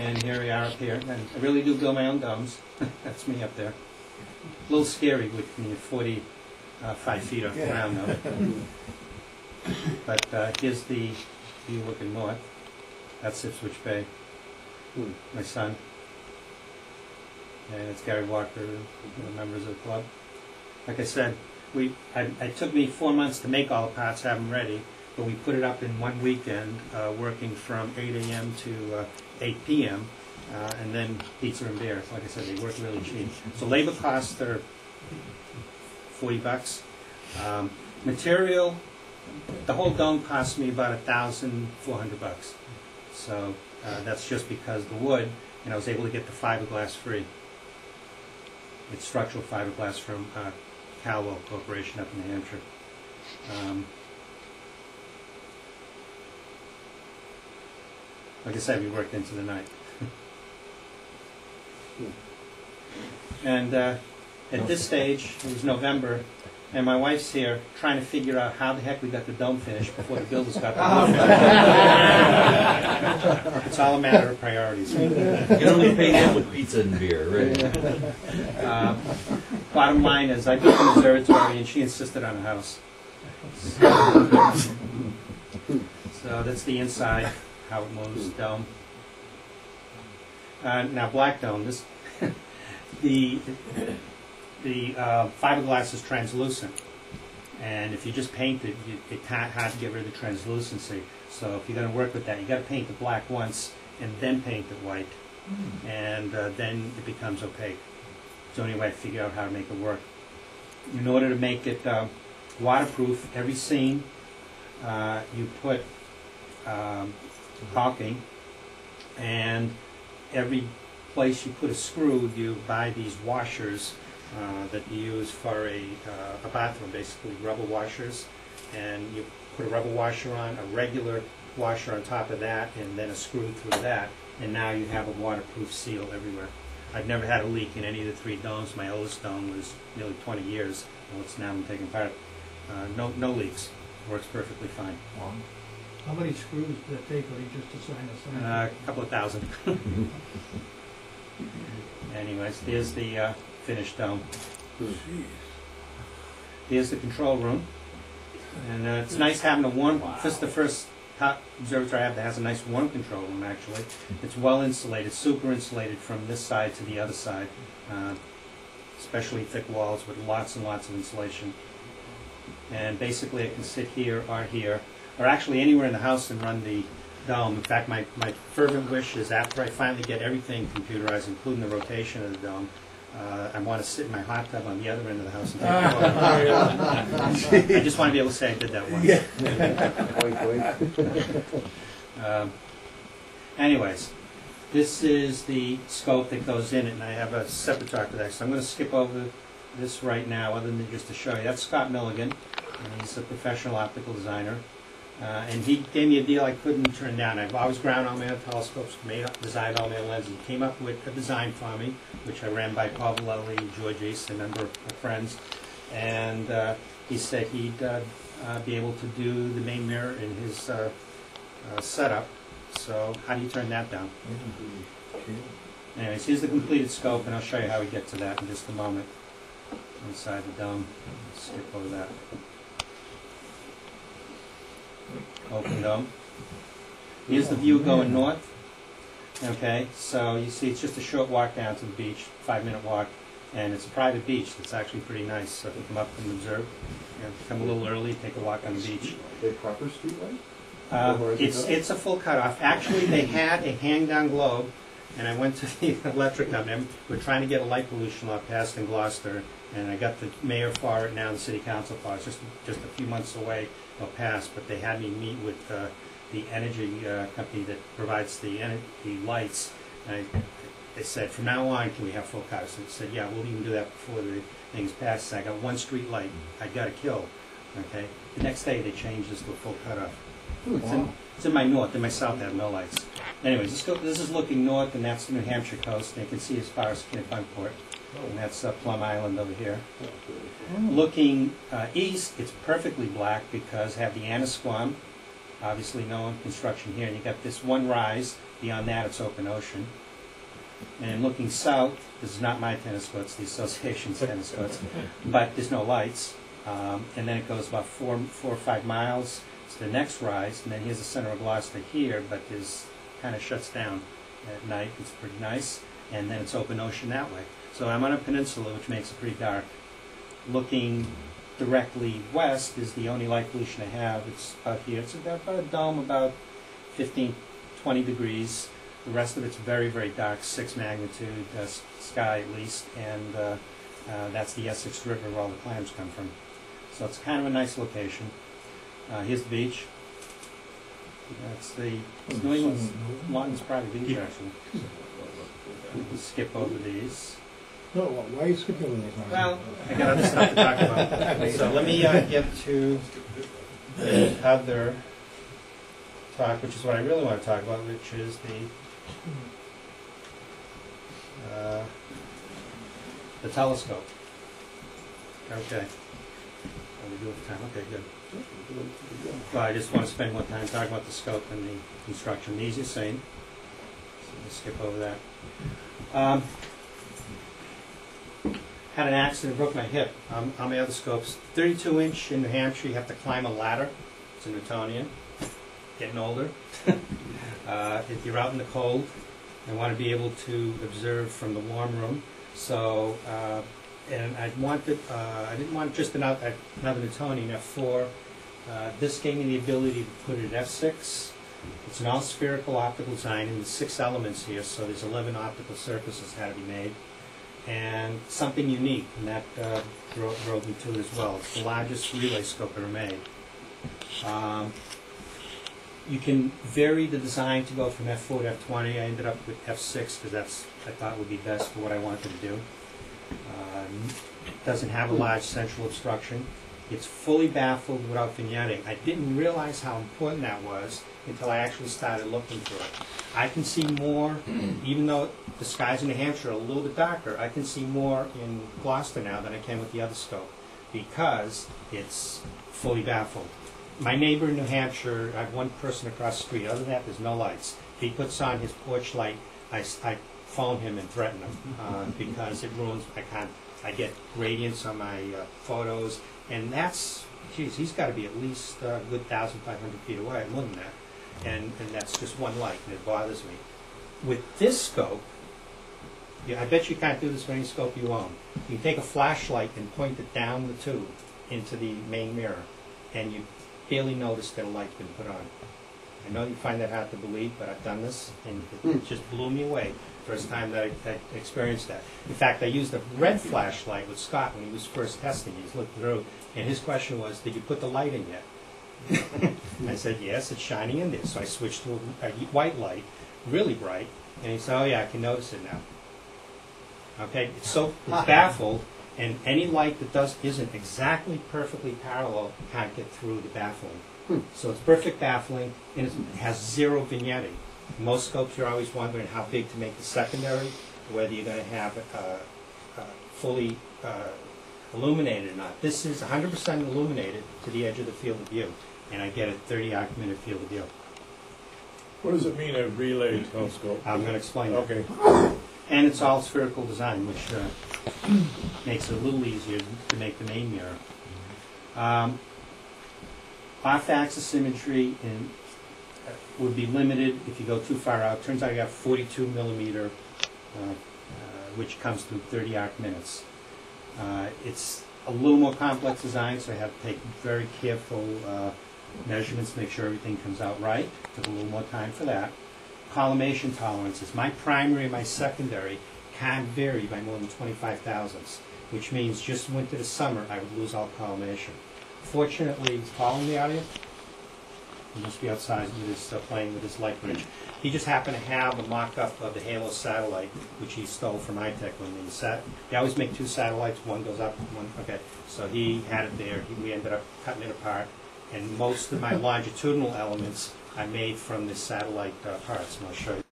And here we are up here, and I really do build my own domes. That's me up there. A little scary with me at forty-five feet off the ground though. But uh, here's the view looking north. That's Ipswich Bay, Hmm. my son. And it's Gary Walker, one of the members of the club. Like I said, we, I, it took me four months to make all the parts, have them ready, but we put it up in one weekend, uh, working from eight AM to uh, eight PM. Uh, and then pizza and beer, like I said, they work really cheap. So labor costs are forty bucks. Um, material, the whole dome cost me about a thousand four hundred bucks. So uh, that's just because the wood, and I was able to get the fiberglass free. It's structural fiberglass from uh, Kalwall Corporation up in New Hampshire. Um, like I said, we worked into the night. and uh, at this stage, it was November, and my wife's here trying to figure out how the heck we got the dome finished before the builders got the roof finished. it's all a matter of priorities. You can only pay them with pizza and beer, right? Uh, bottom line is, I built an observatory, and she insisted on a house. So that's the inside, how it moves, dome. Uh, now, black dome, this, the, the uh, fiberglass is translucent. And if you just paint it, you, it's hard hard to get rid of the translucency. So if you're gonna work with that, you gotta paint the black once and then paint it white. And uh, then it becomes opaque. It's the only way I figure out how to make it work. In order to make it uh, waterproof, every scene, uh, you put um, caulking, and every place you put a screw, you buy these washers uh, that you use for a, uh, a bathroom, basically rubber washers, and you put a rubber washer on, a regular washer on top of that, and then a screw through that, and now you have a waterproof seal everywhere. I've never had a leak in any of the three domes. My oldest dome was nearly 20 years, and it's now I'm taking part. Uh, no, no leaks. Works perfectly fine. How many screws did that take, or you just assign a Uh, a couple of thousand. Anyways, there's the uh, finished dome. Jeez. Here's the control room. And uh, it's nice having a warm, wow. this is the first top observatory I have that has a nice warm control room, actually. It's well insulated, super insulated from this side to the other side. Uh, Especially thick walls with lots and lots of insulation. And basically, I can sit here or here, or actually anywhere in the house and run the dome. In fact, my, my fervent wish is after I finally get everything computerized, including the rotation of the dome, uh, I want to sit in my hot tub on the other end of the house and take a. I just want to be able to say I did that once. Um, Anyways, this is the scope that goes in it, and I have a separate talk to that, so I'm going to skip over this right now, other than just to show you. That's Scott Milligan, and he's a professional optical designer. Uh, and he gave me a deal I couldn't turn down. I've always ground all my own telescopes, made up, designed all my own lenses. He came up with a design for me, which I ran by Paul Vallely, George Ace, a number of friends. And uh, he said he'd uh, uh, be able to do the main mirror in his uh, uh, setup. So how do you turn that down? Anyways, here's the completed scope, and I'll show you how we get to that in just a moment. Inside the dome, skip over that. Open dome. Here's the view going north. Okay, so you see it's just a short walk down to the beach, five minute walk, and it's a private beach that's actually pretty nice. So if you come up and observe, you know, come a little early, take a walk on the beach. A proper streetlight? Uh, Or is it It's, it's a full cutoff. Actually, they had a hang-down globe, and I went to the electric company. We're trying to get a light pollution law passed in Gloucester, and I got the mayor for it, now the city council for it. It's just, just a few months away, it'll pass, but they had me meet with uh, the energy uh, company that provides the, ener- the lights. And I, they said, from now on, can we have full cutoffs? And I said, yeah, we'll even do that before the thing's passed. I got one street light I gotta kill, okay? The next day, they changed this to a full cutoff. It's in, it's in my north, in my south, I have no lights. Anyways, this, go, this is looking north, and that's the New Hampshire coast, and you can see as far as Kennebunkport, and that's uh, Plum Island over here. Looking uh, east, it's perfectly black because have the Annisquam Obviously, no construction here, and you got this one rise, beyond that, it's open ocean. And looking south, this is not my tennis courts, the association's tennis courts, but there's no lights. Um, and then it goes about four, four or five miles to the next rise, and then here's the center of Gloucester here, but there's, kind of shuts down at night, it's pretty nice, and then it's open ocean that way. So I'm on a peninsula, which makes it pretty dark. Looking directly west is the only light pollution I have, it's about here, it's about, about a dome, about 15, 20 degrees. The rest of it's very, very dark, six magnitude uh, sky at least, and uh, uh, that's the Essex River where all the clams come from. So it's kind of a nice location. Uh, here's the beach. That's the New England's Lawton's private beach, actually. Skip over these. No, why are you skipping over those? Well, I got other stuff to talk about. So let me uh, get to the other talk, which is what I really want to talk about, which is the uh, the telescope. Okay. How we do with time? Okay, good. Well, I just want to spend more time talking about the scope and the construction. The easiest thing. So let's skip over that. Um, had an accident, broke my hip um, on my other scopes. 32 inch in New Hampshire, you have to climb a ladder. It's a Newtonian. Getting older. uh, if you're out in the cold and want to be able to observe from the warm room, so uh, and I wanted, uh, I didn't want just another, another Newtonian F4. Uh, this gave me the ability to put it at F6. It's an all spherical optical design, and there's six elements here, so there's 11 optical surfaces had to be made and something unique, and that uh, drove, drove me to it as well. It's the largest relay scope ever made. Um, you can vary the design to go from F4 to F20. I ended up with F6 because that's I thought would be best for what I wanted to do. Um, doesn't have a large central obstruction. It's fully baffled without vignetting. I didn't realize how important that was until I actually started looking for it. I can see more, even though the skies in New Hampshire are a little bit darker, I can see more in Gloucester now than I can with the other scope because it's fully baffled. My neighbor in New Hampshire, I have one person across the street. Other than that, there's no lights. If he puts on his porch light, I, I phone him and threaten him uh, because it ruins. I can't. I get gradients on my uh, photos, and that's. Geez, he's got to be at least uh, a good thousand five hundred feet away, more than that, and and that's just one light, and it bothers me. With this scope, yeah, I bet you can't do this with any scope you own. You take a flashlight and point it down the tube into the main mirror, and you barely notice that a light's been put on. I know you find that hard to believe, but I've done this, and it- it just blew me away. First time that I, I experienced that. In fact, I used a red flashlight with Scott when he was first testing. He's looked through, and his question was, "Did you put the light in yet?" I said, "Yes, it's shining in there." So I switched to a, a white light, really bright, and he said, "Oh yeah, I can notice it now." Okay, it's so it's baffled, and any light that does isn't exactly perfectly parallel can't get through the baffling. Hmm. So it's perfect baffling, and it has zero vignetting. Most scopes you're always wondering how big to make the secondary, whether you're going to have it uh, uh, fully uh, illuminated or not. This is 100% illuminated to the edge of the field of view, and I get a 30 arc minute field of view. What does it mean, a relay telescope? I'm going to explain that. Okay. And it's all spherical design, which uh, makes it a little easier to make the main mirror. Um, Off-axis symmetry in, would be limited if you go too far out. Turns out you got 42 millimeter, uh, uh, which comes to 30 arc minutes. Uh, It's a little more complex design, so I have to take very careful uh, measurements to make sure everything comes out right. Took a little more time for that collimation tolerances. My primary and my secondary can't vary by more than 25 thousandths, which means just winter to summer, I would lose all collimation. Fortunately, following the audience. He must be outside with his, uh, playing with his light bridge. He just happened to have a mock-up of the Halo satellite, which he stole from Itek when they sat. They always make two satellites, one goes up, one, okay. So he had it there, He- we ended up cutting it apart. And most of my longitudinal elements I made from the satellite uh, parts, and I'll show you.